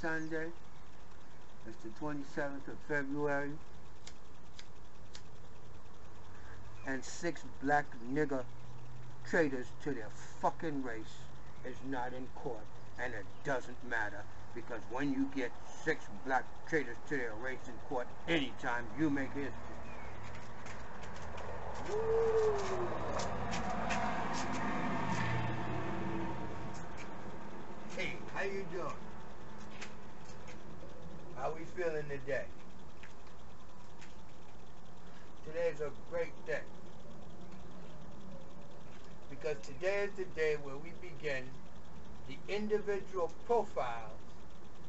Sunday. It's the 27th of February. And six black nigger traitors to their fucking race is not in court. And it doesn't matter because when you get six black traitors to their race in court, anytime you make history. Hey, how you doing? How we feeling today? Today's a great day. Because today is the day where we begin the individual profiles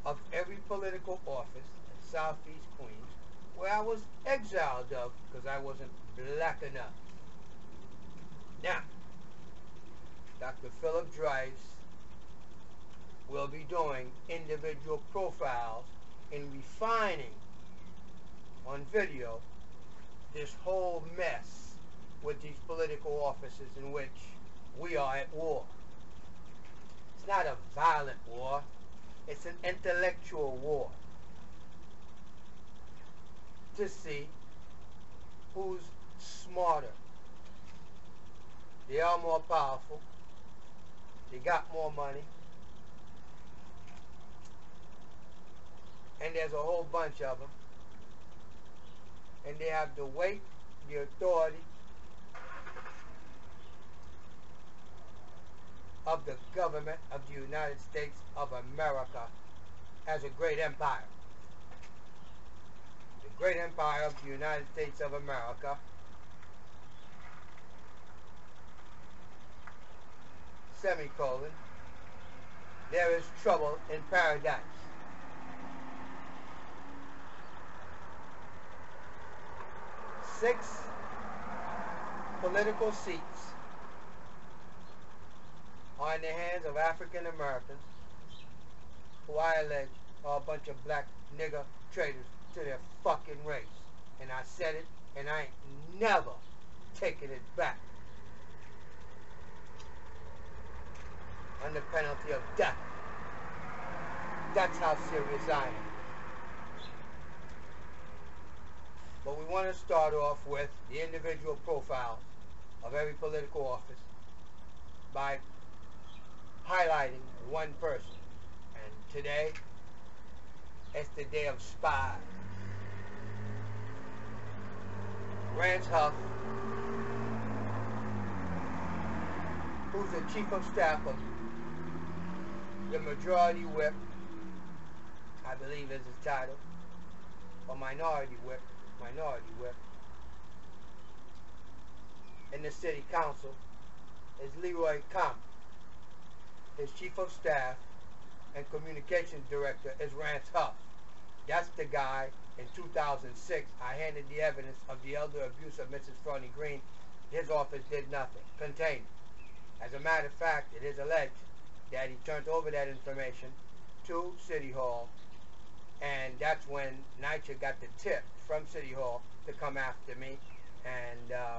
of every political office in Southeast Queens where I was exiled of because I wasn't black enough. Now, Dr. Philip Drice will be doing individual profiles and refining on video this whole mess with these political offices in which we are at war. It's not a violent war. It's an intellectual war. To see who's smarter. They are more powerful. They got more money. And there's a whole bunch of them. And they have the weight, the authority of the government of the United States of America as a great empire. The great empire of the United States of America semicolon there is trouble in paradise. Six political seats are in the hands of African Americans who I allege are a bunch of black nigger traitors to their fucking race. And I said it and I ain't never taking it back. Under penalty of death. That's how serious I am. But we want to start off with the individual profiles of every political office by highlighting one person. And today, it's the day of spies. Rance Huff, who's the chief of staff of the majority whip, I believe is his title, or minority whip, minority whip in the city council is Leroy Comrie. His chief of staff and communications director is Rance Huff. That's the guy in 2006 I handed the evidence of the elder abuse of Mrs. Fronnie Green. His office did nothing. Contained. As a matter of fact, it is alleged that he turned over that information to City Hall and that's when NYCHA got the tip from City Hall to come after me. And uh,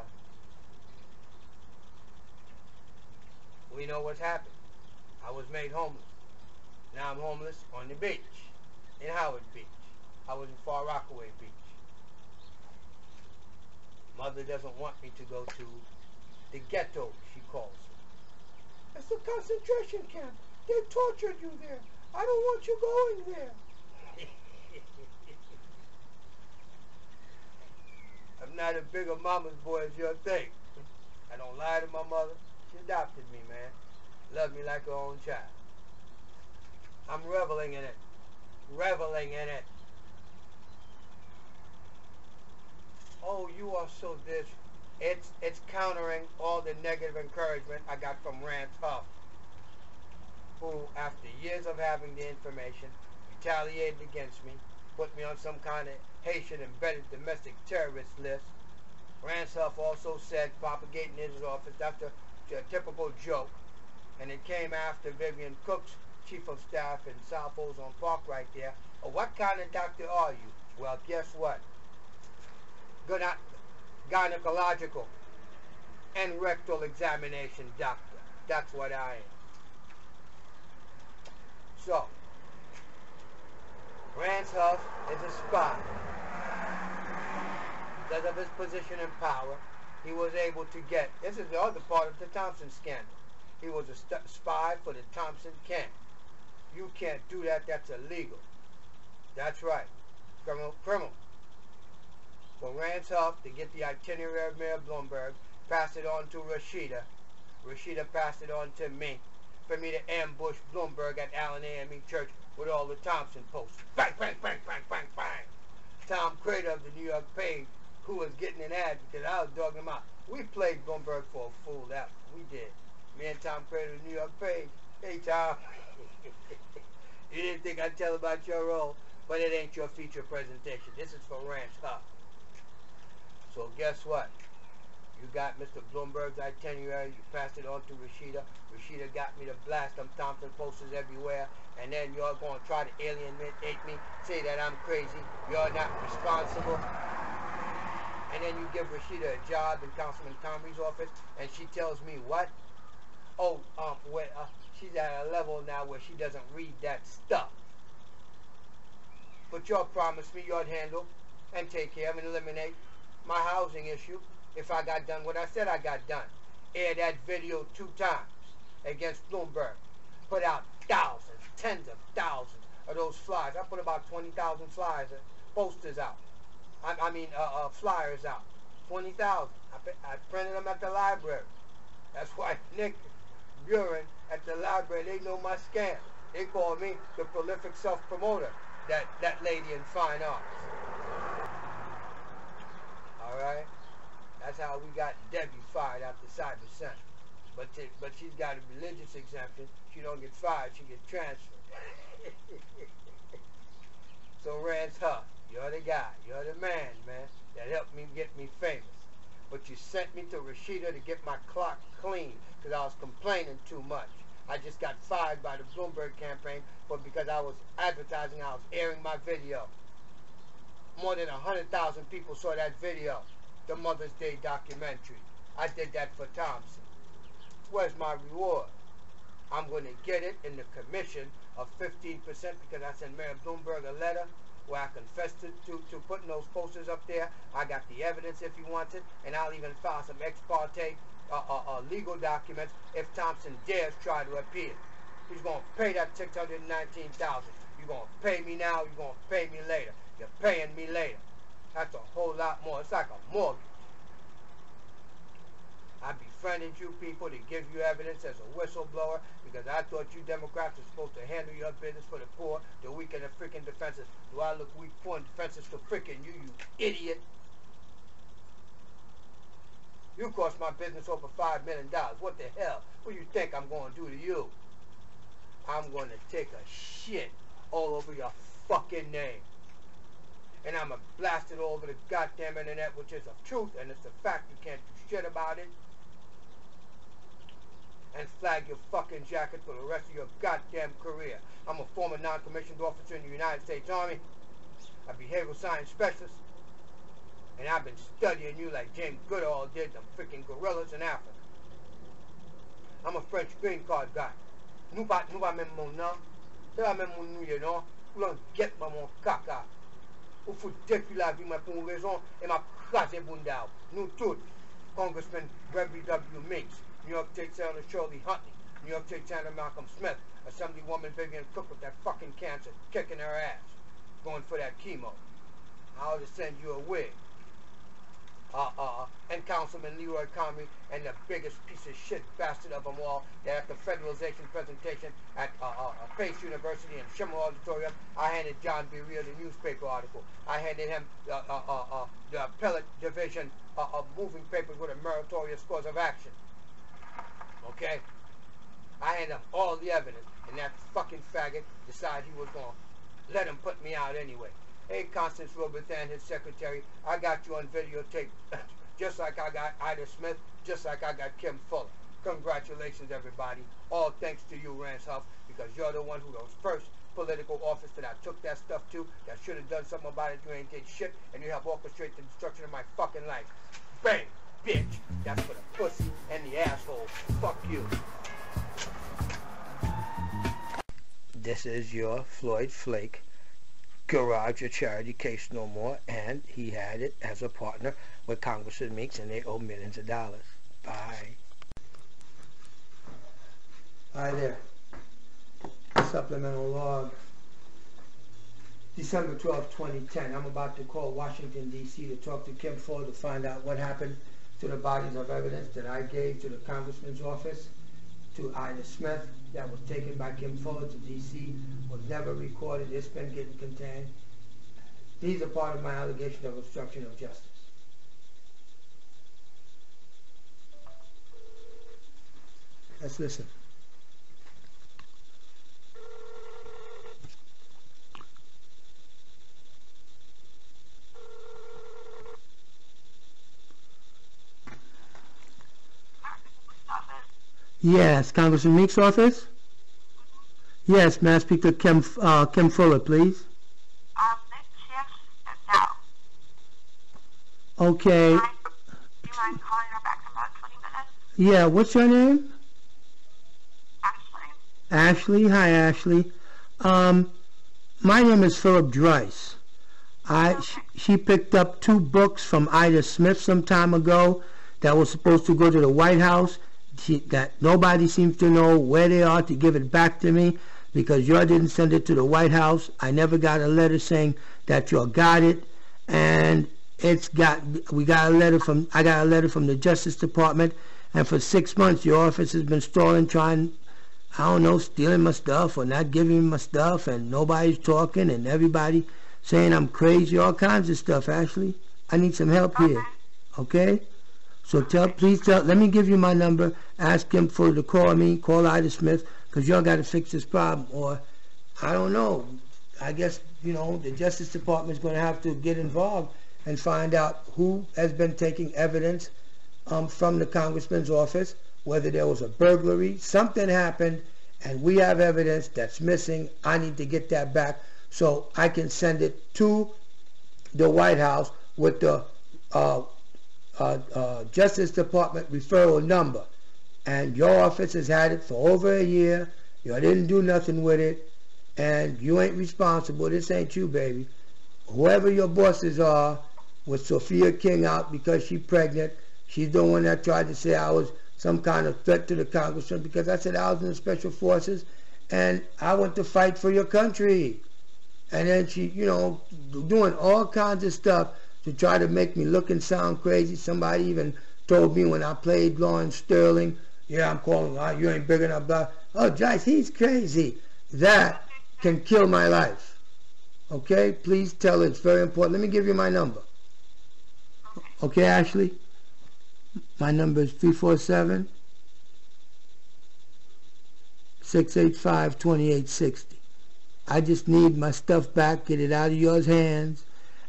we know what's happened. I was made homeless. Now I'm homeless on the beach, in Howard Beach. I was in Far Rockaway Beach. Mother doesn't want me to go to the ghetto, she calls it. It's a concentration camp. They tortured you there. I don't want you going there. I'm not a bigger mama's boy as you think. I don't lie to my mother. She adopted me, man. Loved me like her own child. I'm reveling in it. Reveling in it. Oh, you are so this. It's it's countering all the negative encouragement I got from Rance Huff, who, after years of having the information, retaliated against me, put me on some kind of Haitian embedded domestic terrorist list. Rance also said propagating in his office, that's a, a typical joke. And it came after Vivian Cook's chief of staff in South Ozone Park right there. Oh, what kind of doctor are you? Well, guess what? Gynecological and rectal examination doctor. That's what I am. So, Huff is a spy. Because of his position and power, he was able to get, this is the other part of the Thompson scandal. He was a spy for the Thompson camp. You can't do that, that's illegal. That's right. Criminal, criminal. For Huff to get the itinerary of Mayor Bloomberg, pass it on to Rashida. Rashida passed it on to me for me to ambush Bloomberg at Allen AME Church with all the Thompson posts. Bang, bang, bang, bang, bang, bang. Tom Crater of the New York Page, who was getting an ad because I was dogging him out. We played Bloomberg for a fool, that we did. Me and Tom Crater of the New York Page. Hey, Tom. you didn't think I'd tell about your role, but it ain't your feature presentation. This is for Rance Huff. So guess what? You got Mr. Bloomberg's itinerary. You passed it on to Rashida. Rashida got me to blast them Thompson posters everywhere. And then you're going to try to alienate me, say that I'm crazy. You're not responsible. And then you give Rashida a job in Councilman Comrie's office, and she tells me what? Oh, um, where, uh, she's at a level now where she doesn't read that stuff. But y'all promised me you'd handle and take care of and eliminate my housing issue if I got done what I said I got done. Air that video two times against Bloomberg. Put out thousands, tens of thousands of those flyers. I put about 20,000 flyers, and posters out. I, I mean, uh, uh, flyers out. 20,000. I, I printed them at the library. That's why Nick Buren at the library, they know my scam. They call me the prolific self-promoter, that, that lady in fine arts. All right? That's how we got Debbie fired out the Cyber Center. But, to, but she's got a religious exemption. She don't get fired, she gets transferred. so Rance Huff, you're the guy, you're the man, man, that helped me get me famous. But you sent me to Rashida to get my clock clean because I was complaining too much. I just got fired by the Bloomberg campaign for because I was advertising, I was airing my video. More than 100,000 people saw that video, the Mother's Day documentary. I did that for Thompson. Where's my reward? I'm going to get it in the commission of 15% because I sent Mayor Bloomberg a letter where I confessed to, to, to, putting those posters up there. I got the evidence if he wants it, and I'll even file some ex parte uh, uh, uh, legal documents if Thompson dares try to appeal. He's going to pay that 619000 You're going to pay me now, you're going to pay me later. You're paying me later. That's a whole lot more. It's like a mortgage. I befriended you people to give you evidence as a whistleblower because I thought you Democrats were supposed to handle your business for the poor, the weak, and the freaking defenses. Do I look weak, poor, and defenses to freaking you, you idiot? You cost my business over $5 million. What the hell? What do you think I'm going to do to you? I'm going to take a shit all over your fucking name. And I'm going to blast it all over the goddamn internet, which is a truth, and it's a fact. You can't do shit about it and flag your fucking jacket for the rest of your goddamn career. I'm a former non-commissioned officer in the United States Army, a behavioral science specialist, and I've been studying you like James Goodall did the freaking gorillas in Africa. I'm a French green card guy. Nous pas, nous pas même mon nom. C'est la même mon nous, you know. Ou l'on get mon caca. Ou faut détruire la vie, mais pour une raison, et m'a crasé bundao. Nous tous. Congressman Gregory W. Meeks. New York State Senator Shirley Huntley, New York State Senator Malcolm Smith, Assemblywoman Vivian Cook with that fucking cancer, kicking her ass, going for that chemo. I'll just send you a wig. Uh, uh, and Councilman Leroy Comrie, and the biggest piece of shit bastard of them all, that at the federalization presentation at uh, uh, Pace University in Schimmel Auditorium, I handed John B. Rhea the newspaper article. I handed him uh, uh, uh, uh the appellate division of moving papers with a meritorious cause of action. Okay? I handed all the evidence, and that fucking faggot decided he was going to let him put me out anyway. Hey, Constance Roberthan, his secretary, I got you on videotape, just like I got Ida Smith, just like I got Kim Fuller. Congratulations, everybody. All thanks to you, Rance Huff, because you're the one who was first political office that I took that stuff to, that should have done something about it. You ain't did shit, and you have orchestrated the destruction of my fucking life. Bang! bitch. That's for the pussy and the asshole. Fuck you. This is your Floyd Flake garage or charity case no more, and he had it as a partner with Congressman Meeks, and they owe millions of dollars. Bye. Hi there. Supplemental log. December 12, 2010. I'm about to call Washington, D.C. to talk to Kim Ford to find out what happened to the bodies of evidence that I gave to the congressman's office, to Ida Smith, that was taken by Kim Fuller to D.C., was never recorded. It's been contained. These are part of my allegation of obstruction of justice. Let's listen. Yes, Congressman Meeks' office? Yes, may I speak to Kim, uh, Kim Fuller, please? Um, actually stepped out. Okay. Do you mind, do you mind calling her back in about 20 minutes? Yeah, what's your name? Ashley? Ashley. Hi, Ashley. Um, my name is Philip Drice. I, sh- she picked up two books from Ida Smith some time ago that was supposed to go to the White House. That nobody seems to know where they are to give it back to me because you didn't send it to the White House. I never got a letter saying that you got it, and it's got. We got a letter from. I got a letter from the Justice Department, and for six months your office has been stalling, trying. I don't know, stealing my stuff or not giving me my stuff, and nobody's talking, and everybody saying I'm crazy, all kinds of stuff. Ashley, I need some help here. Okay. So tell, please tell, let me give you my number. Ask him for to call me, call Ida Smith, because y'all got to fix this problem. Or, I don't know. I guess, you know, the Justice Department is going to have to get involved and find out who has been taking evidence um, from the congressman's office, whether there was a burglary, something happened, and we have evidence that's missing. I need to get that back so I can send it to the White House with the uh, Uh, uh, Justice Department referral number. And your office has had it for over a year. You didn't do nothing with it. And you ain't responsible. This ain't you, baby. Whoever your bosses are, with Sophia King out because she's pregnant, she's the one that tried to say I was some kind of threat to the congressman because I said I was in the special forces and I went to fight for your country. And then she, you know, doing all kinds of stuff to try to make me look and sound crazy. Somebody even told me when I played Lawrence Sterling, yeah, I'm calling, oh, you ain't big enough, blah. Oh, Joyce, he's crazy. That can kill my life. Okay? Please tell her it's very important. Let me give you my number. Okay, Ashley? My number is 347 685 2860. I just need my stuff back, get it out of yours hands,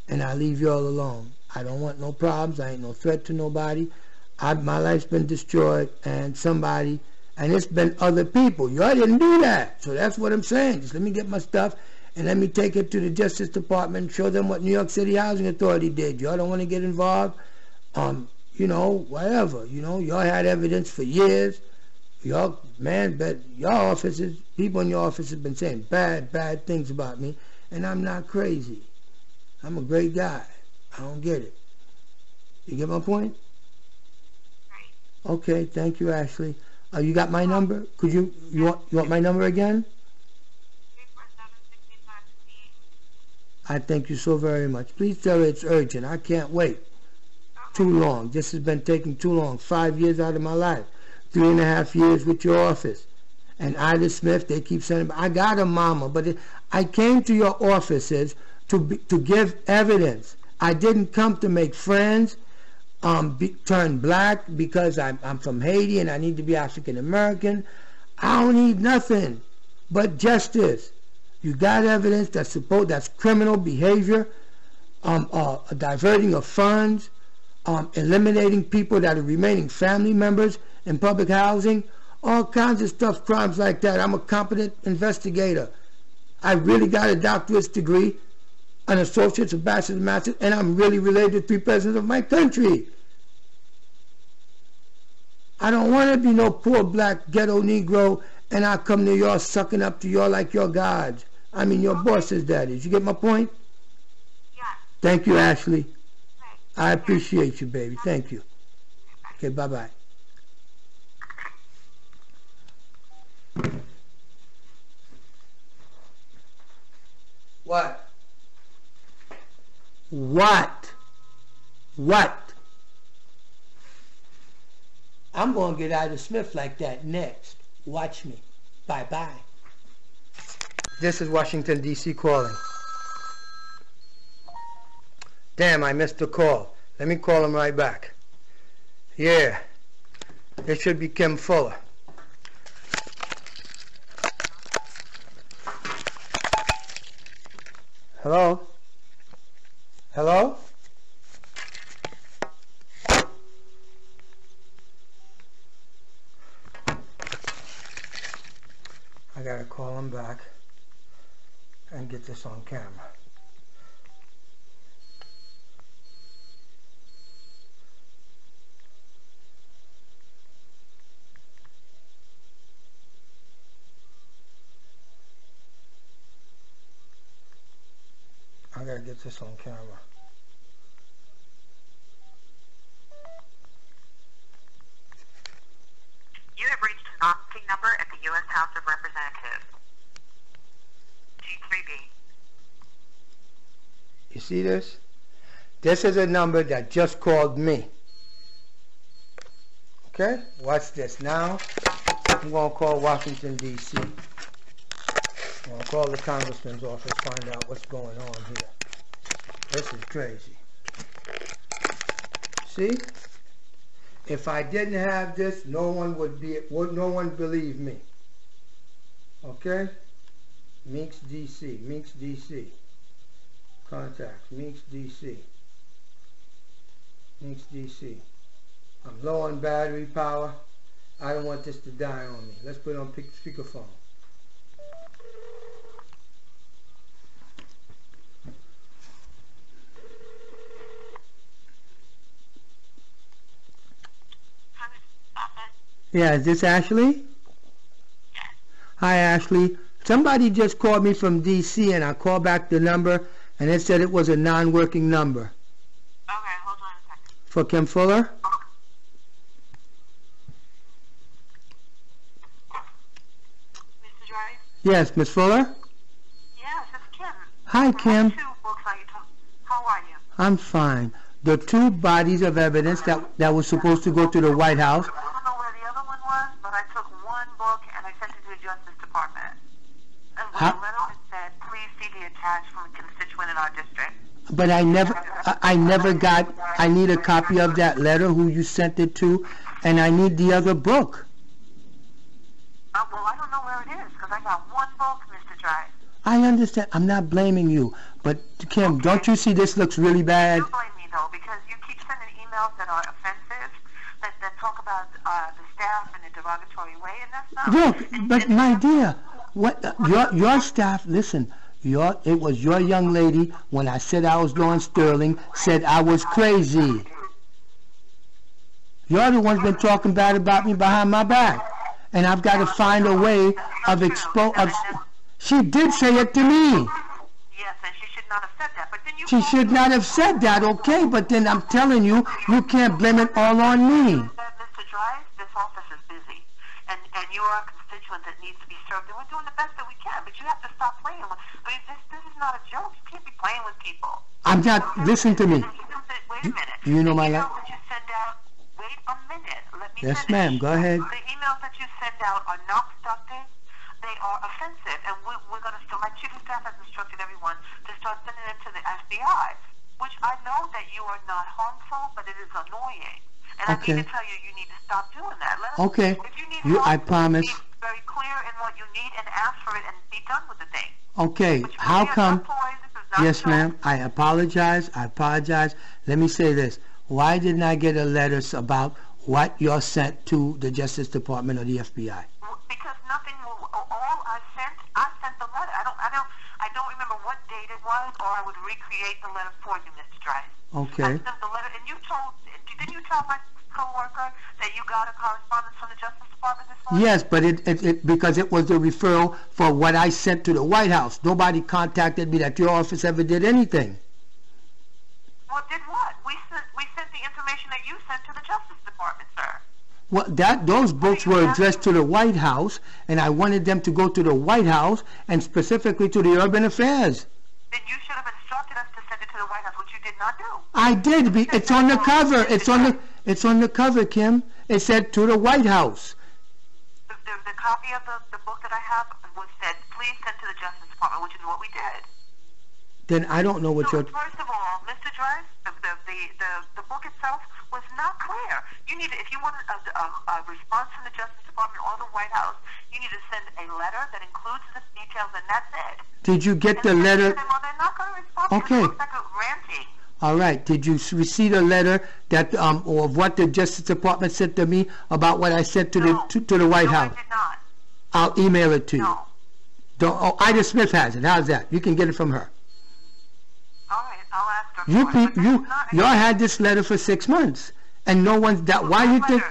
and I leave y'all alone. I don't want no problems. I ain't no threat to nobody. I, my life's been destroyed, and somebody, and it's been other people. Y'all didn't do that. So that's what I'm saying. Just let me get my stuff, and let me take it to the Justice Department and show them what New York City Housing Authority did. Y'all don't want to get involved? Um, you know, whatever. You know, y'all had evidence for years. Y'all, man, but y'all offices, people in your office have been saying bad, bad things about me, and I'm not crazy. I'm a great guy. I don't get it. You get my point? Right. Okay, thank you, Ashley. Uh, you got my number? Could you, you want, you want my number again? 347 I thank you so very much. Please tell her it's urgent. I can't wait too long. This has been taking too long. Five years out of my life. Three and a half years with your office. And Ida Smith, they keep saying, I got a mama, but it, I came to your offices to, be, to give evidence. I didn't come to make friends, um, be, turn black because I'm, I'm from Haiti and I need to be African American. I don't need nothing but justice. You got evidence that's supposed that's criminal behavior, um, uh, diverting of funds, um, eliminating people that are remaining family members in public housing, all kinds of stuff, crimes like that. I'm a competent investigator. I really got a doctorate degree, an associate's, a bachelor's, a master's, and I'm really related to three presidents of my country. I don't want to be no poor black ghetto Negro and I come to y'all sucking up to y'all like your gods. I mean, your boss's daddy. Did you get my point? Yes. Thank you, Ashley. Right. I appreciate you, baby. Thank you. Okay, bye-bye. What? What? What? I'm going to get out of Smith like that next. Watch me. Bye-bye. This is Washington, D.C. calling. Damn, I missed the call. Let me call him right back. Yeah. It should be Kim Fuller. Hello? Hello? I gotta call him back and get this on camera. I gotta get this on camera. You have reached an operating number at the U.S. House of Representatives. G3B. You see this? This is a number that just called me. Okay? Watch this. Now, I'm going to call Washington, D.C. I'm going to call the congressman's office, find out what's going on here. This is crazy. See? If I didn't have this, no one would be, would no one believe me. Okay? Meeks, D.C. Meeks, D.C. Contacts, Meeks, D.C. Meeks, D.C. I'm low on battery power. I don't want this to die on me. Let's put it on speakerphone. Office. Yeah, is this Ashley? Hi, Ashley. Somebody just called me from D.C. and I called back the number and it said it was a non-working number. Okay, hold on a second. For Kim Fuller? Mr. Drive? Yes, Miss Fuller? Yes, it's Kim. Hi, I Kim. two books on. How are you? I'm fine. The two bodies of evidence that, that was supposed to go to the White House, I don't know where the other one was, but I took one book and I sent it to the Justice Department. And with How- a letter that said, please see the attached from a constituent in our district. but I never, I, I never got, I need a copy of that letter, who you sent it to, and I need the other book. Uh, well, I don't know where it is because I got one book, Mr. Drive. I understand, I'm not blaming you, but Kim, don't you see this looks really bad? You blame me though because you keep sending emails that are offensive, that, that talk about uh, the staff in a derogatory way, and that's not. Look, but my dear, what uh, your your staff? Listen, your it was your young lady when I said I was doing Sterling said I was crazy. You're the one's been talking bad about me behind my back, and I've got to find a way of expo. Of, she did say it to me. Yes, and she should not have said that. But then you. She should not have said that, okay? But then I'm telling you, you can't blame it all on me. Mr. Drive, this office is busy, and and you are constituent that needs to be served, and we're doing the best that we can. But you have to stop playing with. I mean, this this is not a joke. You can't be playing with people. I'm not. Listen to me. Wait a minute. You know my life. emails that you send out. Wait a minute. Let me Yes, ma'am. Go ahead. The emails that you send out are not productive. They are offensive, and we, we're going to. My chief of staff has instructed everyone to start sending them to the FBI, which I know that you are not harmful, but it is annoying. And I Okay. need to tell you, you need to stop doing that. Let us, Okay. If you need You- I promise. Be very clear in what you need and ask for it, and be done with the thing. Okay. How come? not toys. This is not Yes, ma'am. I apologize. I apologize. Let me say this. Why didn't I get a letter about what you're sent to the Justice Department or the FBI? because nothing will. All I sent, I sent the letter. I don't, I don't, I don't remember what date it was, or I would recreate the letter for you, Mr. Drive. I Okay. sent the letter, and you told. Didn't you tell my coworker that you got a correspondence from the Justice Department this morning? Yes, but it, it, it because it was a referral for what I sent to the White House. Nobody contacted me that your office ever did anything. Well, did what? We sent we sent the information that you sent to the Justice Department, sir. Well, that those books were addressed to the White House, and I wanted them to go to the White House and specifically to the Urban Affairs. Then you should have to send it to the White House, which you did not do. I did. Be, it's on the cover. It's on the. It's on the cover, Kim. It said to the White House. The, the, the copy of the, the book that I have was said, please send to the Justice Department, which is what we did. Then I don't know what So, you're. first of all, Mr. The, the, the, the, the book itself was not clear. You need, to, if you want a, a, a response from the Justice Department or the White House, you need to send a letter that includes the details, and that's it. Did you get the And then letter? Them, well, they're not going to respond Okay. it looks like a ranting. All right. Did you receive a letter that um or of what the Justice Department sent to me about what I sent to the to, to the White no, House? I did not. I'll email it to you. No. Don't, oh, Ida Smith has it. How's that? You can get it from her. All right, I'll ask her. You pe- you y'all had this letter for six months, and no one's that. Why you think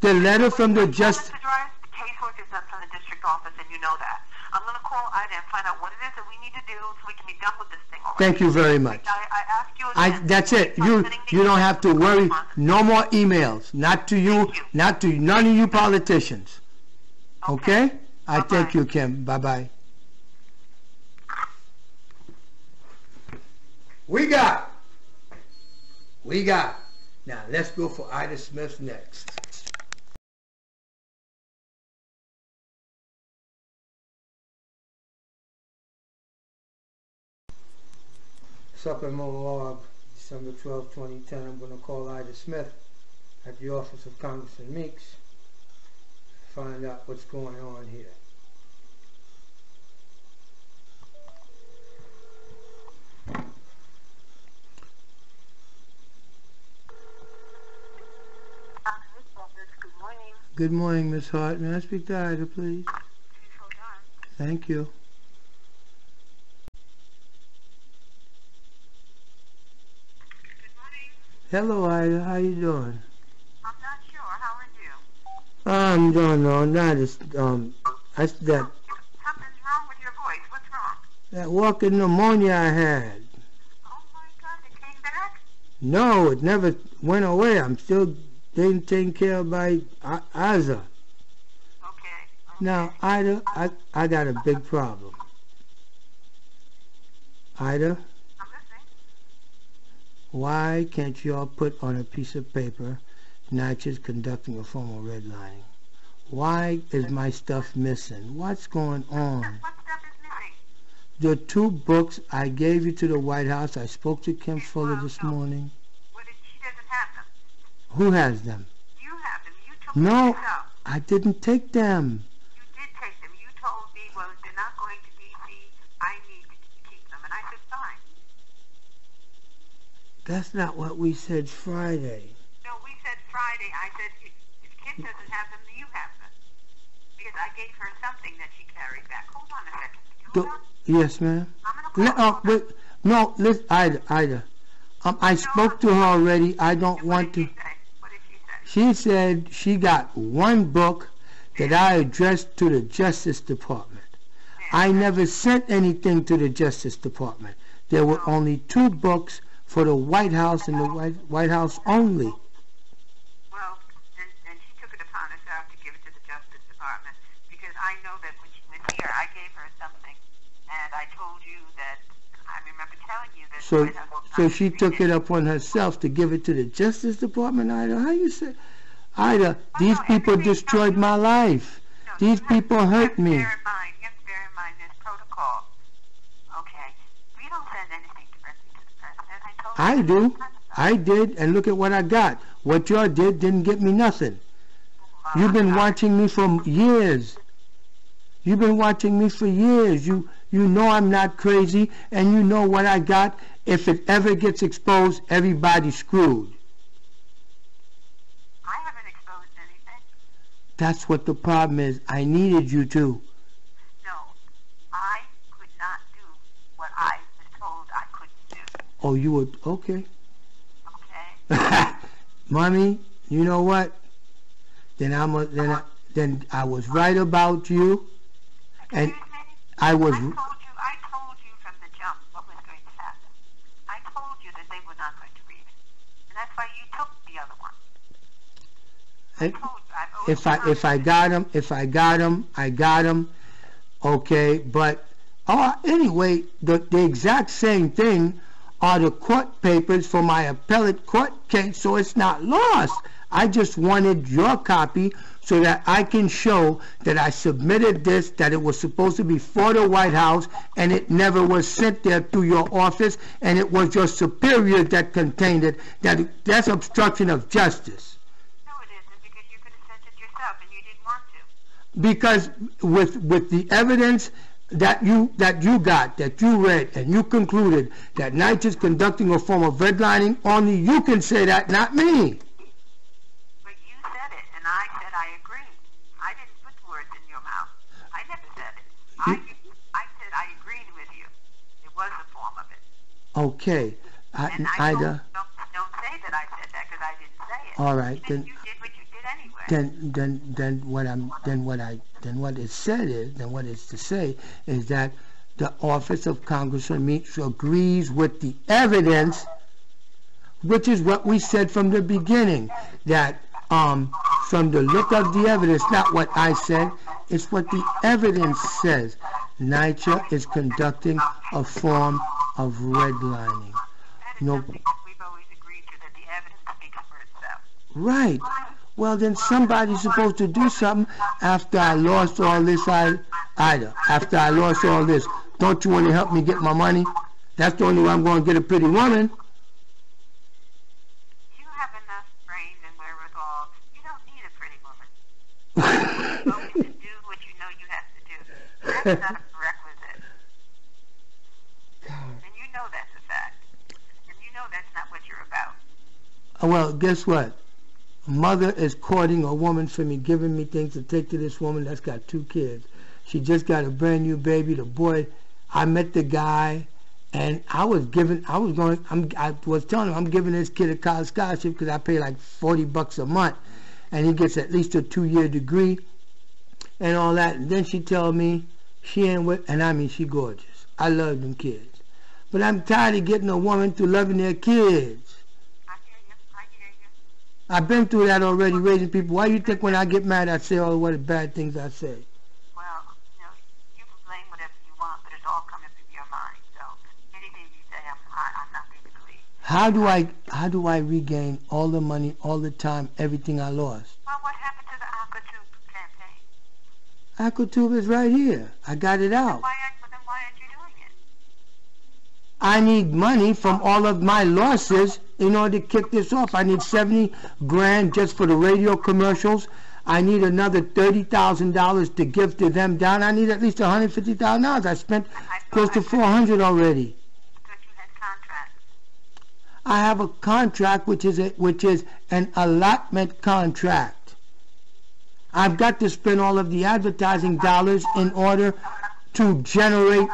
the letter from the just? The casework is done from the district office, and you know that. I'm going to call Ida and find out what it is that we need to do so we can be done with this thing already. Thank you very much. I, I asked you I that's it. You you don't have to worry. No more emails. Not to you. You. Not to none of you politicians. Okay? I Bye-bye. thank you, Kim. Bye bye. We got. We got. Now let's go for Ida Smith next. Supplemental log, December 12, 2010. I'm going to call Ida Smith at the office of Congressman Meeks. Find out what's going on here. Good morning. Good morning, Miss Hart. May I speak to Ida, please? Please hold on. Thank you. Good morning. Hello, Ida. How you doing? I'm not sure. How are you? I'm doing all right. It's, um, I, that Something's wrong with your voice. What's wrong? that walking pneumonia I had. Oh my God, it came back? No, it never went away. I'm still being taken care of by I- Isa. Okay. Now, Ida, I, I got a big problem. Ida, why can't you all put on a piece of paper NYCHA's conducting a formal redlining? Why is my stuff missing? What's going on? What stuff is missing? The two books I gave you to the White House, I spoke to Kim Fuller this morning. What is, she doesn't have them. Who has them? You have them. You took No. them yourself. I didn't take them. You did take them. You told me, well, they're not going to D.C. I need to keep them. And I said, fine. That's not what we said Friday. No, we said Friday. I said, if, if Kim doesn't have them, you have them. Because I gave her something that she carried back. Hold on a second. Hold on. Yes, ma'am. To call uh, wait, no, listen, Ida, Ida. Um, I spoke to her already. I don't want to. say? She said she got one book that I addressed to the Justice Department. I never sent anything to the Justice Department. There were only two books for the White House and the White, White House only. Well, then, she took it upon herself to give it to the Justice Department because I know that when she was here, I gave her something, and I told you that I remember telling you that. So, White House was so she took it upon herself to give it to the Justice Department, Ida. How you say, Ida? Oh, these no, people destroyed my life. These people hurt me. Bear in mind, you have to bear in mind this protocol. Okay, we don't send anything directly to the president. I told I you do. I did, and look at what I got. What y'all did didn't get me nothing. You've been watching me for years. You've been watching me for years. You you know I'm not crazy, and you know what I got. If it ever gets exposed, everybody's screwed. I haven't exposed anything. That's what the problem is. I needed you to. No, I could not do what I was told I couldn't do. Oh, you were okay. Okay. Mommy, you know what? Then I'm a, then I, then I was right about you, and me? I was I told you, I told you from the jump what was going to happen. I told you that they were not going to read it. And that's why you took the other one. I you. If I if I got him, if I got him, I got him. Okay, but oh, anyway, the the exact same thing are the court papers for my appellate court case, so it's not lost. I just wanted your copy so that I can show that I submitted this, that it was supposed to be for the White House, and it never was sent there through your office, and it was your superior that contained it. That that's obstruction of justice. No, it isn't because you could have sent it yourself and you didn't want to. because with with the evidence that you that you got that you read and you concluded that NYCHA is conducting a form of redlining only you can say that not me But you said it, and I said I agreed. I didn't put words in your mouth. I never said it. I, I said I agreed with you. It was a form of it. okay I, And I Ida don't, don't, don't say that I said that because I didn't say it. all right Then then you did what you did anyway. then then then what I'm then what I then what it said is then what it's to say is that the office of Congressman Meeks agrees with the evidence, which is what we said from the beginning that um from the look of the evidence, not what I said, it's what the evidence says. NYCHA is conducting a form of redlining. no- something that we've always agreed to, that the evidence speaks for itself. Right. Well, then somebody's supposed to do something after I lost all this, I, Ida, after I lost all this. Don't you want to help me get my money? That's the only way I'm going to get a pretty woman. You have enough brain and wherewithal. You don't need a pretty woman. You always do what you know you have to do. That's not a prerequisite. And you know that's a fact. And you know that's not what you're about. Uh, well, guess what? Mother is courting a woman for me, giving me things to take to this woman that's got two kids. She just got a brand new baby. The boy, I met the guy, and I was giving, I was going, I'm, I was telling him I'm giving this kid a college scholarship because I pay like 40 bucks a month, and he gets at least a two-year degree, and all that. And then she tell me she ain't with, and I mean she gorgeous. I love them kids, but I'm tired of getting a woman to loving their kids. I hear you. I hear you. I've been through that already, raising people. Why do you think when I get mad, I say all what the bad things I say? Well, you know, you can blame whatever you want, but it's all coming from your mind. So anything you say, I'm, I, I'm not going to believe. How do I how do I regain all the money, all the time, everything I lost? Well, what happened to the Aquatube campaign? Aquatube is right here. I got it out. Why aren't, then why aren't you doing it? I need money from all of my losses in order to kick this off. I need 70 grand just for the radio commercials. I need another $30,000 to give to them down. I need at least $150,000. I spent close to 400 already. Because you had contracts. I have a contract which is a, which is an allotment contract. I've got to spend all of the advertising dollars in order to generate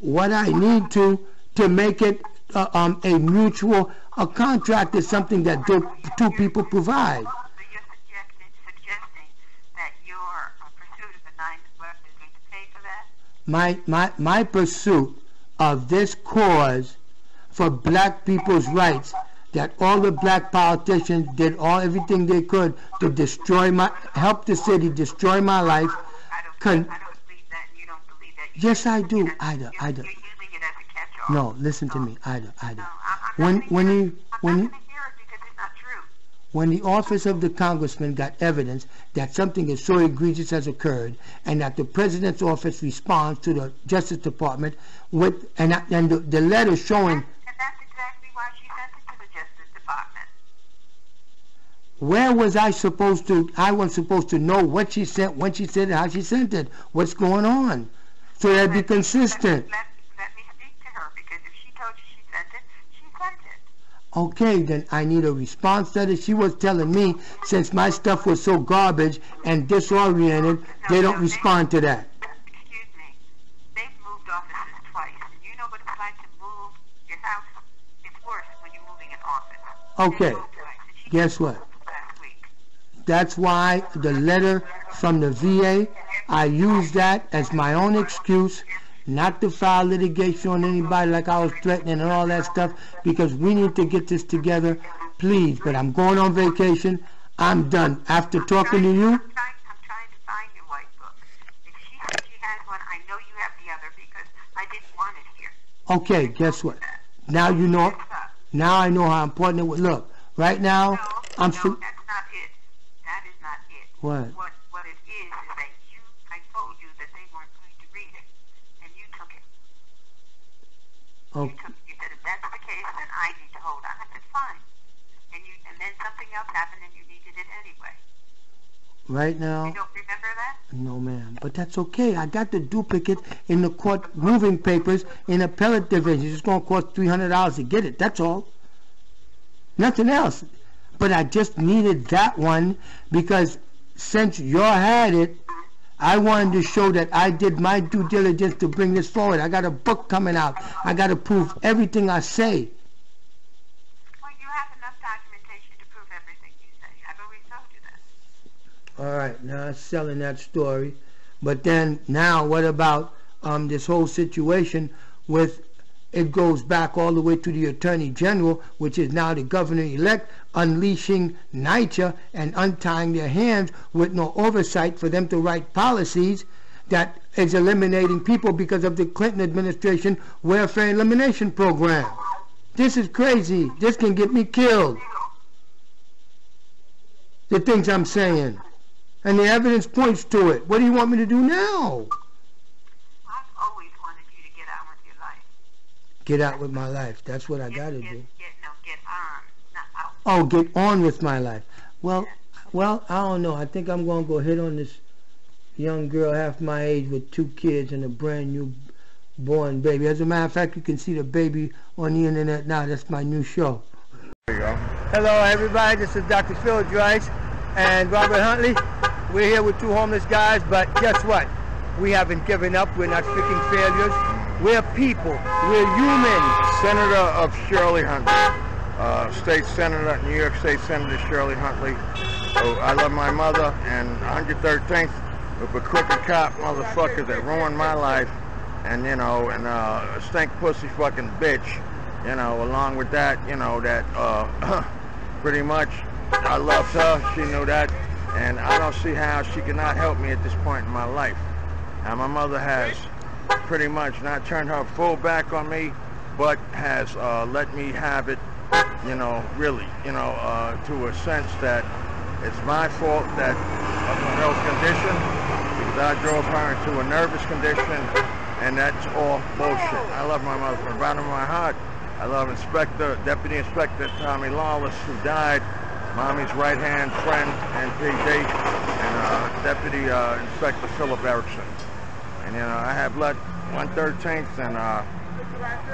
what I need to to make it uh, um, a mutual. A contract is something that two, two people provide. So you're suggesting, suggesting that your uh, pursuit of the nine web is going to pay for that? My my my pursuit of this cause for black people's rights that all the black politicians did all everything they could to destroy my help the city destroy my life Con- Yes, I do, Ida, Ida. No listen to me ida ida when when you when when the office of the congressman got evidence that something is so egregious has occurred and that the president's office responds to the justice department with and, and the, the letter showing And that's exactly why she sent it to the Justice Department. Where was I supposed to, I was supposed to know what she sent, when she sent it, how she sent it, what's going on, so that'd be consistent. Let, let me speak to her because if she told you she sent it, she sent it. Okay, then I need a response to that. She was telling me, since my stuff was so garbage and disoriented, they don't respond to that. Excuse me. They've moved offices twice, and you know what it's like to move your house. It's worse when you're moving an office. Okay. They moved twice, and she Guess what? Moved Last week. That's why the letter from the VA, I used that as my own excuse not to file litigation on anybody like I was threatening and all that stuff because we need to get this together, please. But I'm going on vacation. I'm done. After talking to you, I'm trying, I'm trying to find your white book. If she says she has one, I know you have the other because I didn't want it here. okay, guess what? Now you know, now I know how important it was. Look, right now, No, I'm, no, fi- that's not it. That is not it. What? What what it is is that you I told you that they weren't going to read it, and you took it. Oh, You took you said if that's the case, then I need to hold on. I said fine. And you and then something else happened, and you needed it anyway. right now, You don't remember that? No, ma'am. But that's okay. I got the duplicate in the court moving papers in appellate division. It's going to cost $300 to get it. That's all. Nothing else. But I just needed that one because since you had it, I wanted to show that I did my due diligence to bring this forward. I got a book coming out. I got to prove everything I say. Well, you have enough documentation to prove everything you say. I've always told you that. All right, now it's selling that story. But then now what about um, this whole situation with it goes back all the way to the Attorney General, which is now the governor-elect, unleashing NYCHA and untying their hands with no oversight for them to write policies that is eliminating people because of the Clinton administration welfare elimination program. This is crazy. This can get me killed. The things I'm saying. And the evidence points to it. What do you want me to do now? I've always wanted you to get on with your life. Get out with my life. That's what I Get, gotta get, do. Get, no, get on, not out. Oh. oh, get on with my life. Well, well, I don't know. I think I'm gonna go hit on this young girl half my age with two kids and a brand new born baby. As a matter of fact, you can see the baby on the internet now. That's my new show. There you go. Hello, everybody. This is Dr. Phil Joyce and Robert Huntley. We're here with two homeless guys, but guess what? We haven't given up. We're not freaking failures. We're people. We're human. Senator of Shirley Huntley. Uh, State Senator, New York State Senator Shirley Huntley. So I love my mother and 113th with a crooked cop motherfucker that ruined my life. And, you know, and uh, a stink pussy fucking bitch. You know, along with that, you know, that uh, pretty much I loved her. She knew that. And I don't see how she cannot help me at this point in my life. And my mother has pretty much not turned her full back on me, but has uh, let me have it, you know, really, you know, uh, to a sense that it's my fault that of her health condition, because I drove her into a nervous condition, and that's all bullshit. I love my mother from the bottom of my heart. I love Inspector, Deputy Inspector Tommy Lawless, who died, Mommy's right-hand friend and PD, and uh, Deputy uh, Inspector Philip Erickson. And then know, I have let 113th and uh,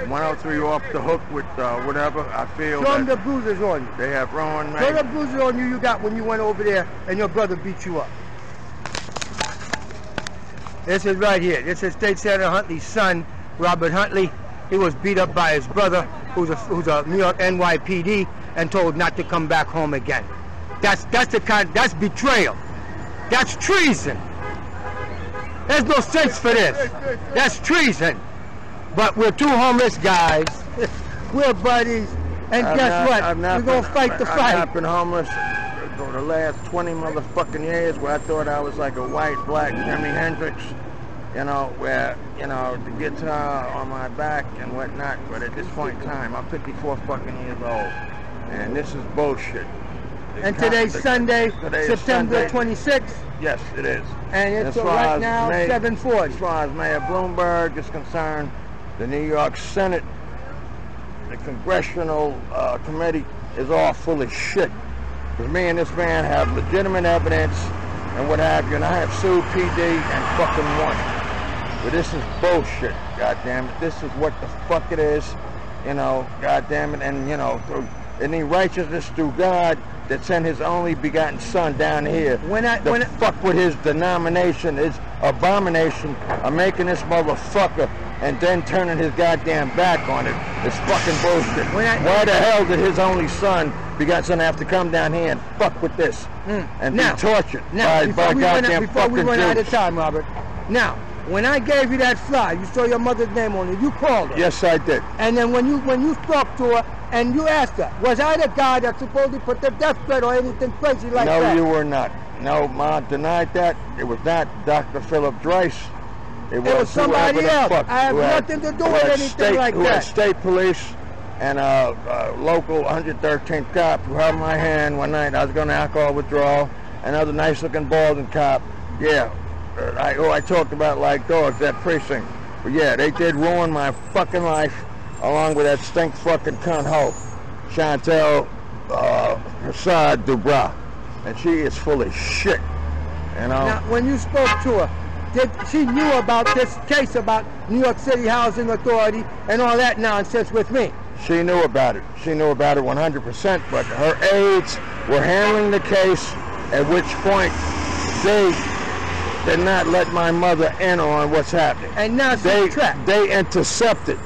103 off the hook with uh, whatever I feel Show them the bruises on you. they have ruined Show the me. bruises on you you got when you went over there and your brother beat you up. This is right here. This is State Senator Huntley's son, Robert Huntley. He was beat up by his brother, who's a, who's a New York NYPD, and told not to come back home again. That's that's the kind. That's betrayal. That's treason. There's no sense for this. That's treason. But we're two homeless guys. we're buddies, and I've guess not- what? I've We're not gonna fight the I've fight. not been homeless for the last 20 motherfucking years where I thought I was like a white, black Jimi Hendrix, you know, where, you know, the guitar on my back and whatnot. But at this point in time, I'm 54 fucking years old, and this is bullshit. The And today's Sunday, September Sunday. 26th, Yes, it is. and it's right now May- 7:40. As far as Mayor Bloomberg is concerned, the New York Senate, the Congressional uh, Committee is all full of shit. Because me and this man have legitimate evidence and what have you, and I have sued PD and fucking won. But this is bullshit, God damn it. This is what the fuck it is, you know, God damn it. And, you know, through any righteousness through God that sent his only begotten son down here When I the when I, fuck with his denomination, his abomination of making this motherfucker and then turning his goddamn back on it is fucking bullshit. When I- Why the hell did his only son be got son have to come down here and fuck with this Mm. and Now- be tortured Now, by, before by goddamn out, before we fucking run out of time, Robert. Now, when I gave you that fly, you saw your mother's name on it. You called her. Yes, I did. And then when you when you spoke to her and you asked her, was I the guy that supposedly put the death threat or anything crazy like no, that? No, you were not. No, Ma denied that. It was not Dr. Philip Drice. It was, was somebody else. I have who had- nothing to do with had anything state, like who had that. state police and a, a local 113th cop who held my hand one night. I was going to alcohol withdrawal. Another nice-looking balding cop. Yeah, uh, I, who I talked about like dogs, that precinct. But yeah, they did ruin my fucking life, along with that stink fucking cunt hoe, Chantel uh, Hassad Dubra. And she is full of shit. You know? Now, when you spoke to her, did she knew about this case about New York City Housing Authority and all that nonsense with me? She knew about it. She knew about it 100%, but her aides were handling the case, at which point they did not let my mother in on what's happening. And now she's They, trapped. they intercepted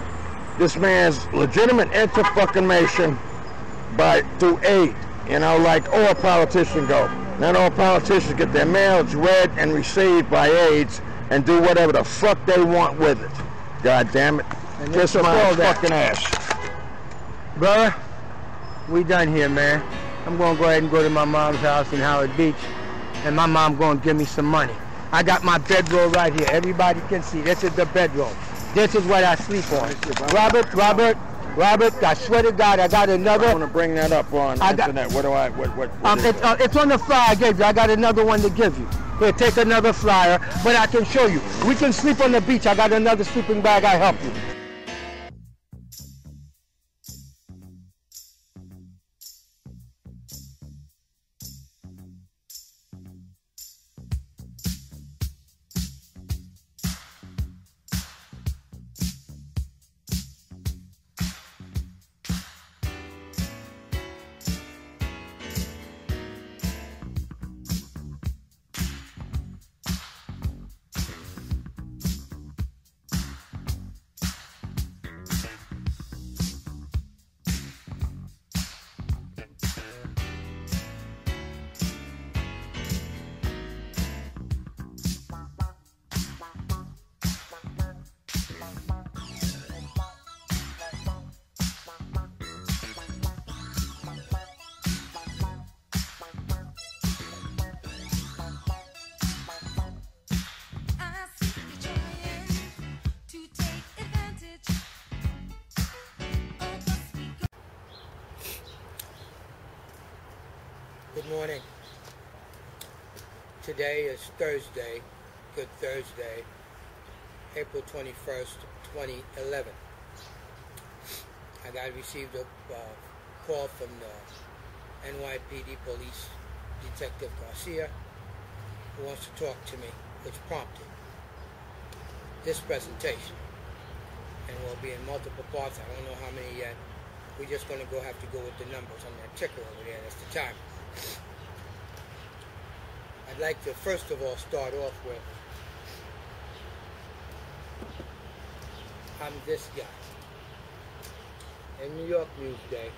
this man's legitimate interfucking by through aid, you know, like all politicians go. Not all politicians get their mails read and received by aides and do whatever the fuck they want with it. God damn it. And Kiss my fucking ass. Brother, we done here, man. I'm gonna go ahead and go to my mom's house in Howard Beach, and my mom gonna give me some money. I got my bedroll right here. Everybody can see. This is the bedroll. This is what I sleep on. Robert, Robert, Robert. I swear to God, I got another. I want to bring that up on the I got- internet. What do I? What? What? what Um, it's, it? uh, it's on the flyer I gave you. I got another one to give you. Here, take another flyer, but I can show you. We can sleep on the beach. I got another sleeping bag. I help you. Morning. Today is Thursday, Good Thursday, April 21st, 2011. I got received a uh, call from the NYPD Police Detective Garcia who wants to talk to me, which prompted this presentation. And will be in multiple parts. I don't know how many yet. We're just going to go have to go with the numbers on that ticker over there. That's the time. I'd like to first of all start off with I'm this guy. In New York Newsday,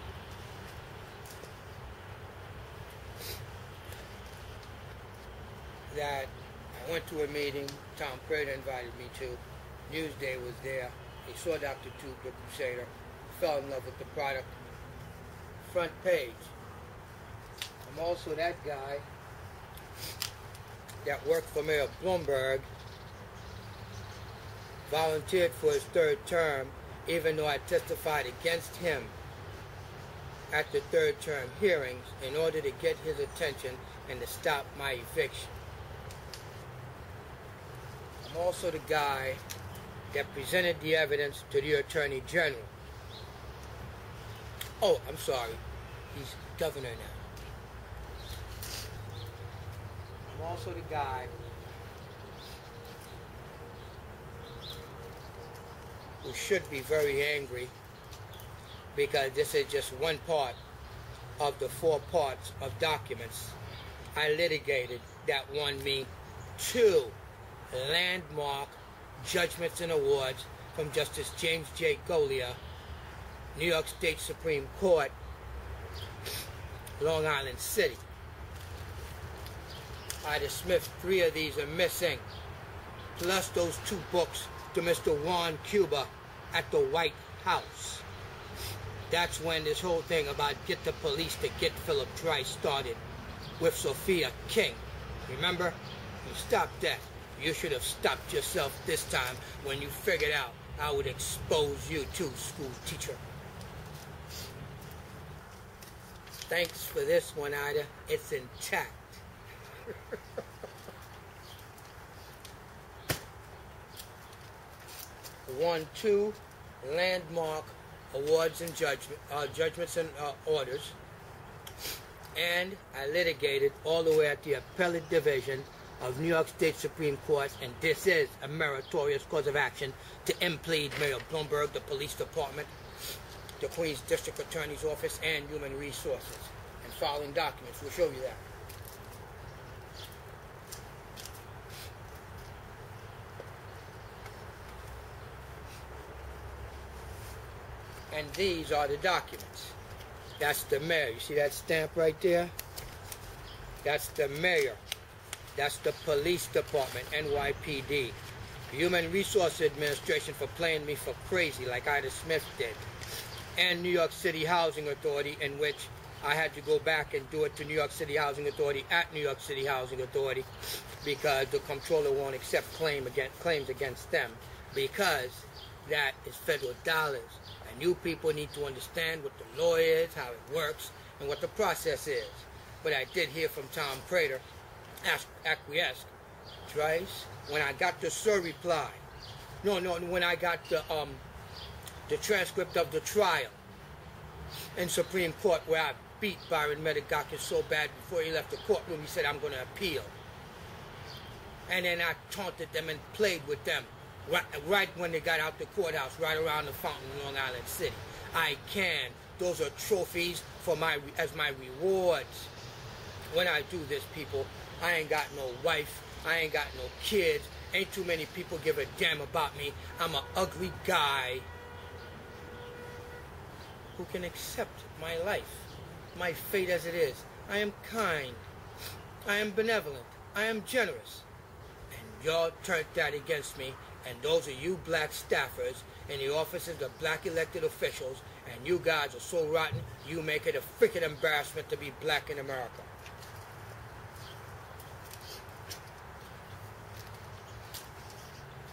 that I went to a meeting Tom Prater invited me to. Newsday was there. He saw Dr. Tube, the Crusader, fell in love with the product. Front page. I'm also that guy that worked for Mayor Bloomberg, volunteered for his third term, even though I testified against him at the third term hearings in order to get his attention and to stop my eviction. I'm also the guy that presented the evidence to the Attorney General. Oh, I'm sorry. He's governor now. I'm also the guy who should be very angry because this is just one part of the four parts of documents I litigated that won me two landmark judgments and awards from Justice James J. Golia, New York State Supreme Court, Long Island City. Ida Smith, three of these are missing, plus those two books to Mr. Juan Cuba at the White House. That's when this whole thing about get the police to get Philip Drice started with Sophia King. Remember? You stopped that. You should have stopped yourself this time when you figured out I would expose you too, school teacher. Thanks for this one, Ida. It's intact. One, two, landmark awards and judgment, uh, judgments and uh, orders. And I litigated all the way at the appellate division of New York State Supreme Court, and this is a meritorious cause of action to implead Mayor Bloomberg, the police department, the Queens District Attorney's Office, and Human Resources. And following documents we'll show you that. And these are the documents. That's the mayor. You see that stamp right there? That's the mayor. That's the police department, NYPD. Human Resource Administration for playing me for crazy like Ida Smith did. And New York City Housing Authority, in which I had to go back and do it to New York City Housing Authority at New York City Housing Authority because the comptroller won't accept claim against, claims against them because that is federal dollars. You people need to understand what the law is, how it works, and what the process is. But I did hear from Tom Prater, ask, acquiesced, twice, when I got the sir reply. No, no, when I got the um the transcript of the trial in Supreme Court where I beat Byron Medagakis so bad before he left the courtroom, he said, I'm going to appeal. And then I taunted them and played with them right, right when they got out the courthouse, right around the fountain in Long Island City. I can. Those are trophies for my as my rewards. When I do this, people, I ain't got no wife. I ain't got no kids. Ain't too many people give a damn about me. I'm an ugly guy who can accept my life, my fate as it is. I am kind. I am benevolent. I am generous. And y'all turned that against me. And those are you black staffers in the offices of black elected officials. And you guys are so rotten, you make it a freaking embarrassment to be black in America.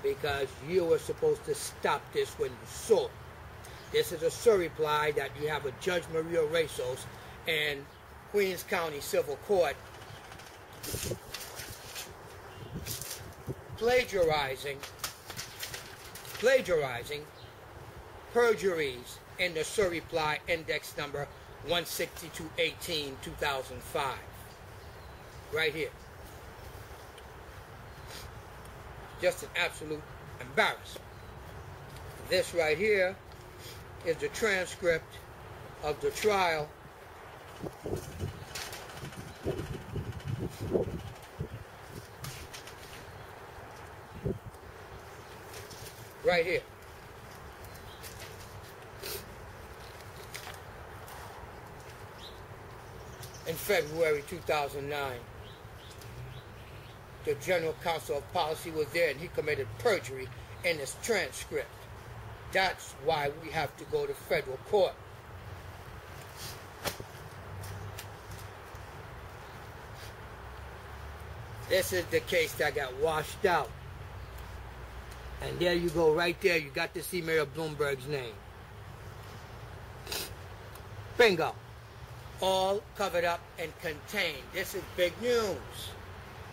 Because you were supposed to stop this when you saw it. This is a SIR reply that you have a Judge Maria Resos in Queens County Civil Court plagiarizing plagiarizing perjuries in the SIR reply index number 16218 2005 right here. Just an absolute embarrassment. This right here is the transcript of the trial right here. In February 2009, the General Counsel of Policy was there and he committed perjury in his transcript. That's why we have to go to federal court. This is the case that got washed out. And there you go, right there, you got to see Mayor Bloomberg's name. Bingo. All covered up and contained. This is big news.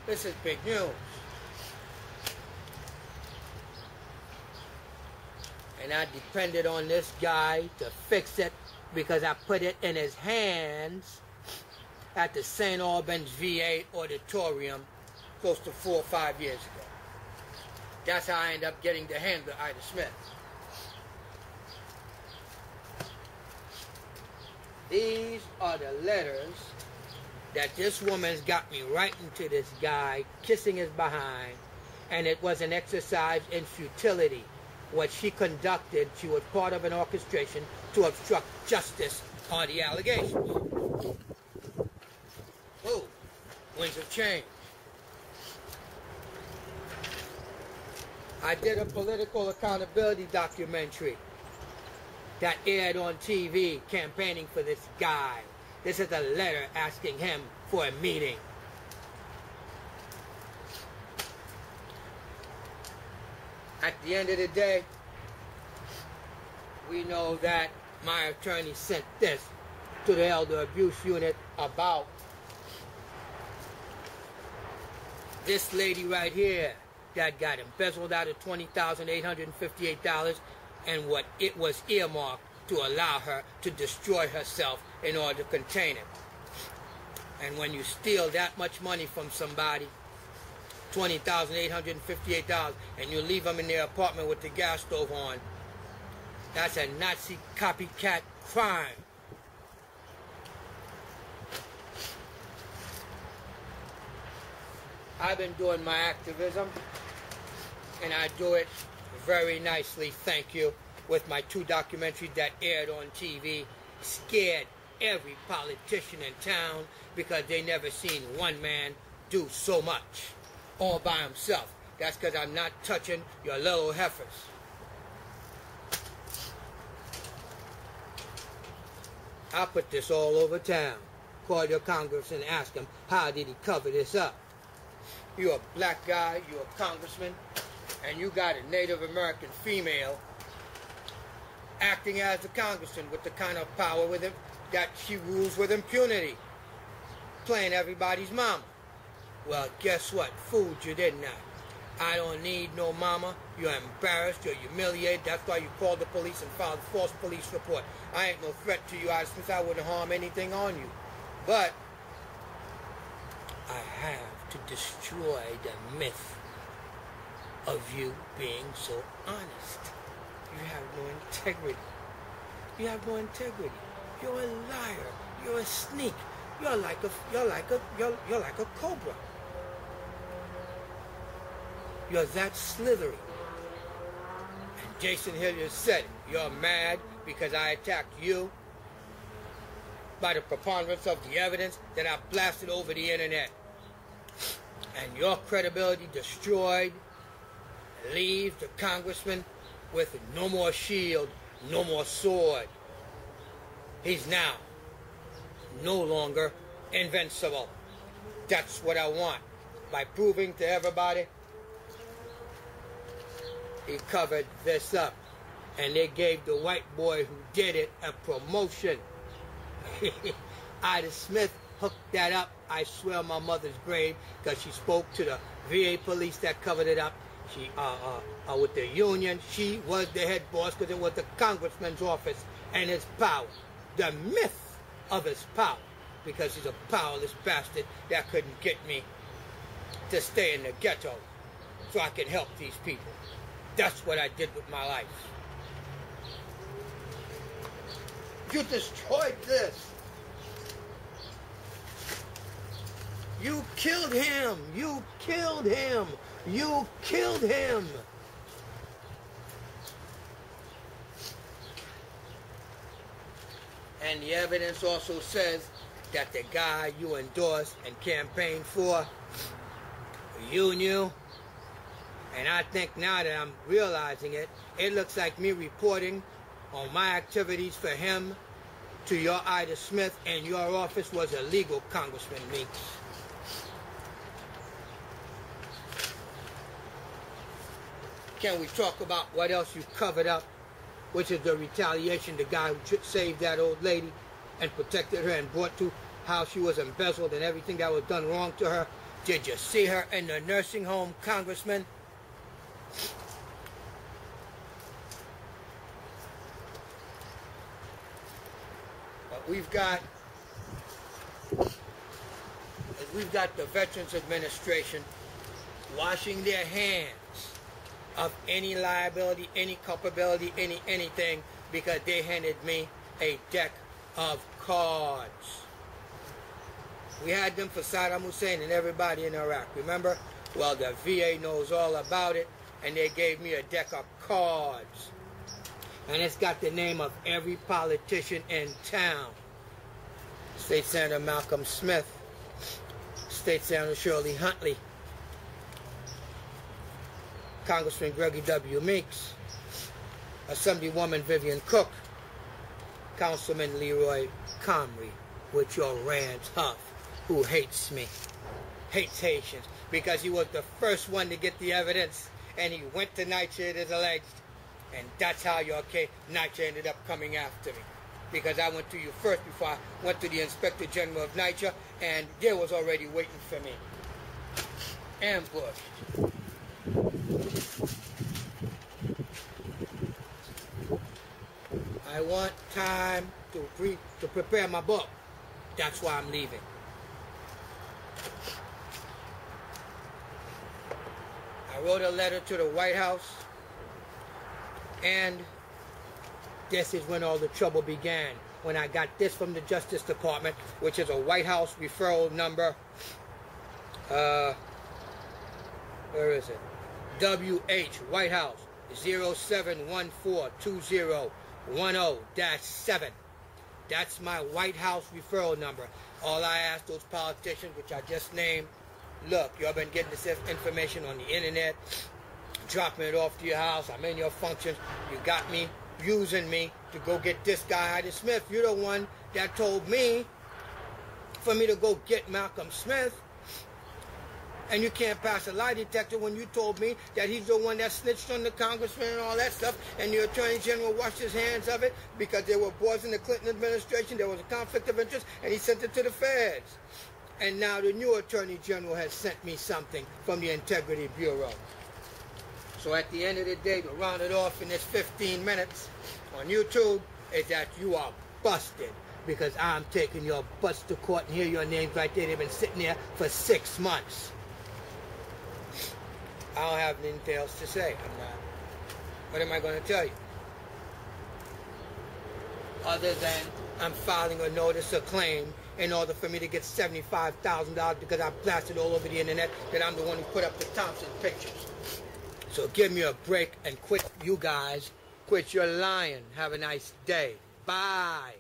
This is big news. And I depended on this guy to fix it because I put it in his hands at the St. Albans VA auditorium close to four or five years ago. That's how I end up getting the handler, Ida Smith. These are the letters that this woman's got me writing to this guy, kissing his behind, and it was an exercise in futility. what she conducted, she was part of an orchestration to obstruct justice on the allegations. Oh, winds of change. I did a political accountability documentary that aired on TV campaigning for this guy. This is a letter asking him for a meeting. At the end of the day, we know that my attorney sent this to the elder abuse unit about this lady right here that got embezzled out of $20,858 and what it was earmarked to allow her to destroy herself in order to contain it. And when you steal that much money from somebody, $20,858, and you leave them in their apartment with the gas stove on, that's a Nazi copycat crime. I've been doing my activism, and I do it very nicely, thank you, with my two documentaries that aired on TV, scared every politician in town because they never seen one man do so much all by himself. That's because I'm not touching your little heifers. I'll put this all over town. Call your congressman and ask him how did he cover this up. You're a black guy, you're a congressman, and you got a Native American female acting as a congressman with the kind of power with him that she rules with impunity, playing everybody's mama. Well, guess what? Fooled you, didn't I? I don't need no mama. You're embarrassed. You're humiliated. That's why you called the police and filed a false police report. I ain't no threat to you. I since I wouldn't harm anything on you. But I have to destroy the myth of you being so honest. You have no integrity. You have no integrity. You're a liar. You're a sneak. You're like a you're like a you're, you're like a cobra. You're that slithery. And Jason Hilliard said, You're mad because I attacked you by the preponderance of the evidence that I blasted over the internet. And your credibility destroyed Leave the congressman with no more shield, no more sword. He's now no longer invincible. That's what I want. By proving to everybody he covered this up. And they gave the white boy who did it a promotion. Ida Smith hooked that up, I swear my mother's grave, because she spoke to the VA police that covered it up. She, uh, uh, uh, with the union, she was the head boss because it was the congressman's office and his power. The myth of his power, because he's a powerless bastard that couldn't get me to stay in the ghetto so I can help these people. That's what I did with my life. You destroyed this. You killed him. You killed him. You killed him. And the evidence also says that the guy you endorsed and campaigned for, you knew. And I think now that I'm realizing it, it looks like me reporting on my activities for him to your Ida Smith and your office was illegal, Congressman Meeks. Can we talk about what else you covered up, which is the retaliation, the guy who saved that old lady and protected her and brought to how she was embezzled and everything that was done wrong to her? Did you see her in the nursing home, Congressman? But we've got we've got the Veterans Administration washing their hands of any liability, any culpability, any anything because they handed me a deck of cards. We had them for Saddam Hussein and everybody in Iraq. Remember? Well, the VA knows all about it, and they gave me a deck of cards. And it's got the name of every politician in town. State Senator Malcolm Smith, State Senator Shirley Huntley, Congressman Gregory W. Meeks, Assemblywoman Vivian Cook, Councilman Leroy Comrie, with your Rand Huff, who hates me, hates Haitians, because he was the first one to get the evidence, and he went to NYCHA as alleged, and that's how your case, NYCHA ended up coming after me. Because I went to you first before I went to the Inspector General of NYCHA, and they was already waiting for me. Ambushed. I want time to to prepare my book. That's why I'm leaving. I wrote a letter to the White House, and this is when all the trouble began. When I got this from the Justice Department, which is a White House referral number. Uh, where is it? WH White House 07142010-7. That's my White House referral number. All I ask those politicians, which I just named, look, y'all been getting this information on the internet, dropping it off to your house. I'm in your functions. You got me using me to go get this guy, Ida Smith. You're the one that told me for me to go get Malcolm Smith. And you can't pass a lie detector when you told me that he's the one that snitched on the congressman and all that stuff, and the attorney general washed his hands of it because there were boys in the Clinton administration, there was a conflict of interest, and he sent it to the feds. And now the new attorney general has sent me something from the Integrity Bureau. So at the end of the day, to round it off in this 15 minutes on YouTube, is that you are busted because I'm taking your butts to court and hear your names right there. They've been sitting there for six months. I don't have anything else to say. I'm not. What am I going to tell you? Other than I'm filing a notice of claim in order for me to get $75,000 because I blasted all over the internet that I'm the one who put up the Thompson pictures. So give me a break and quit, you guys. Quit your lying. Have a nice day. Bye.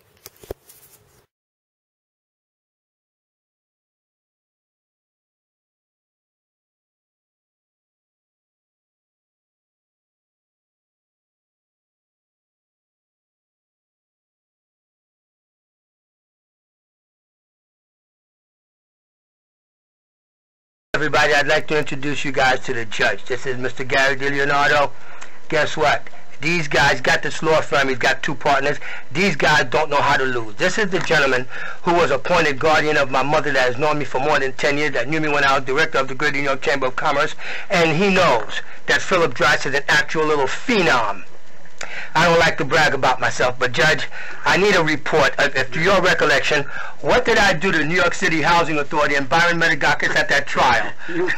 Everybody, I'd like to introduce you guys to the judge. This is Mr. Gary DiLeonardo. Guess what? These guys got this law firm. He's got two partners. These guys don't know how to lose. This is the gentleman who was appointed guardian of my mother that has known me for more than 10 years, that knew me when I was director of the Greater New York Chamber of Commerce. And he knows that Philip Drice is an actual little phenom. I don't like to brag about myself, but Judge, I need a report. Uh, If to your recollection, what did I do to the New York City Housing Authority and Byron Metagakis at that trial? You,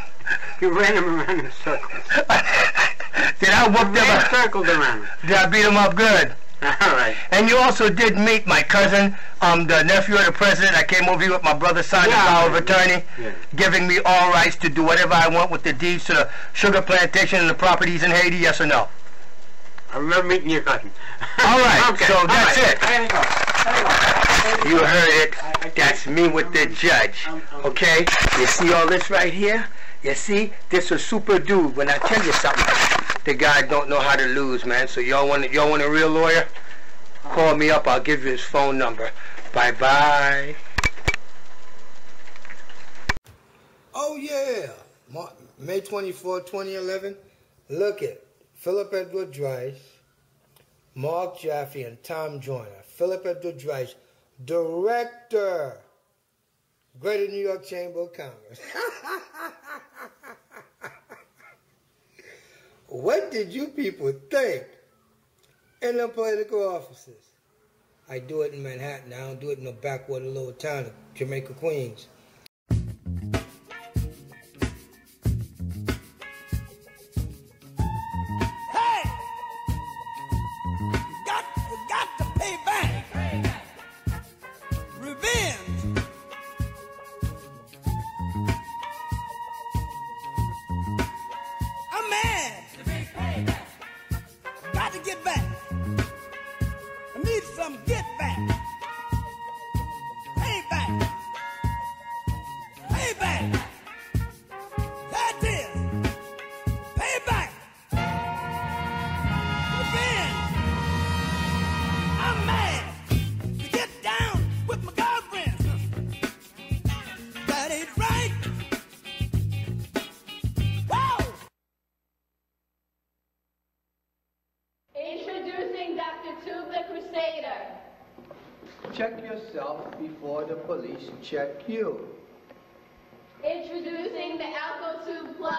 you ran him around in circles. did I whoop them up? circles around. Did I beat them up good? All right. And you also did meet my cousin, um, the nephew of the president. I came over here with my brother, signed the Yeah. power of attorney, Yeah. giving me all rights to do whatever I want with the deeds to the sugar plantation and the properties in Haiti. Yes or no? I remember meeting your cousin. All right, okay. so all that's right. it. There you go. There you. You heard I- I it. That's me with the I'm- judge. I'm- I'm- Okay? You see all this right here? You see? This was super dude. When I tell you something, the guy don't know how to lose, man. So y'all want to y'all want a real lawyer? Call me up. I'll give you his phone number. Bye bye. Oh yeah, May 24, 2011. Look at Philip Edward Drice, Mark Jaffe, and Tom Joyner. Philip Edward Drice, director, Greater New York Chamber of Commerce. what did you people think in the political offices? I do it in Manhattan. I don't do it in the backwater little town of Jamaica, Queens. Before the police check you. Introducing the Alco 2 Plus.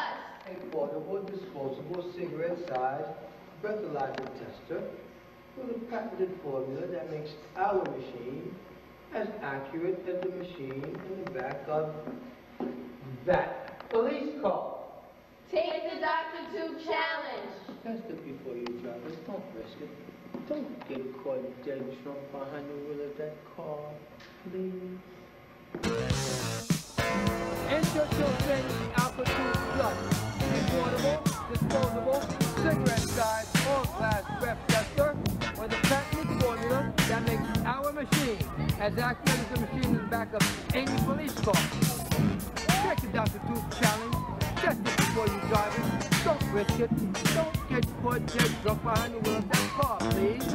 A portable disposable cigarette-sized breathalyzer tester with a patented formula that makes our machine as accurate as the machine in the back of that police car. Take the Dr. 2 challenge. Test it before you drive it. Don't risk it. Don't get caught dead drunk behind the wheel of that car, please. Introducing the Alpha 2 Plus. A portable, disposable, cigarette-sized, all-glass breath tester with a patented formula that makes our machine as accurate as the machine in the back of any police car. Check the Dr. 2 challenge. Test it before you drive it. Don't risk it. Don't get caught dead drunk behind the wheel of that car, please.